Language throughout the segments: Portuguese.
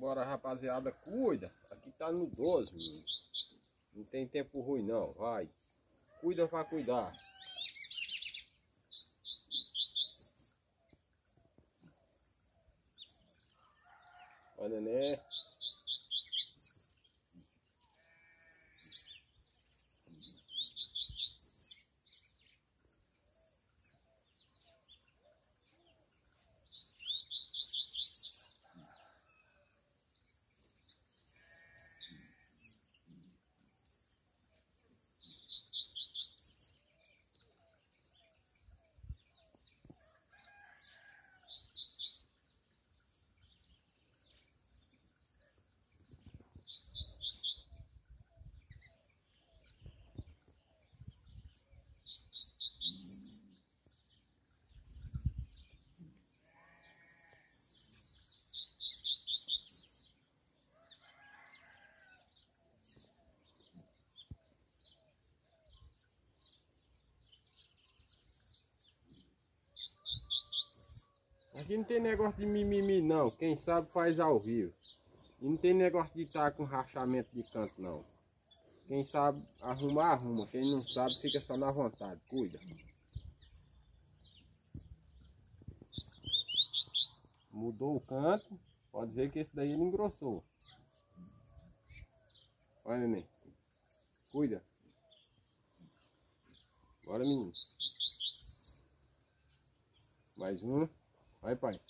Bora, rapaziada, cuida. Aqui tá no 12, menino. Não tem tempo ruim não, vai. Cuida pra cuidar. Olha, né? Aqui não tem negócio de mimimi não, quem sabe faz ao vivo. E não tem negócio de estar com rachamento de canto não. Quem sabe arrumar, arruma. Quem não sabe fica só na vontade, cuida. Mudou o canto, pode ver que esse daí ele engrossou. Olha, neném. Cuida. Bora, menino. Mais um. Vai, pai.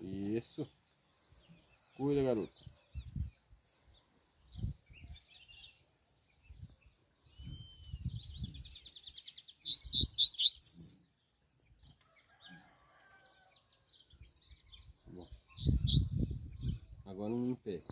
Isso. Cuida, garoto. Bom. Agora um pé.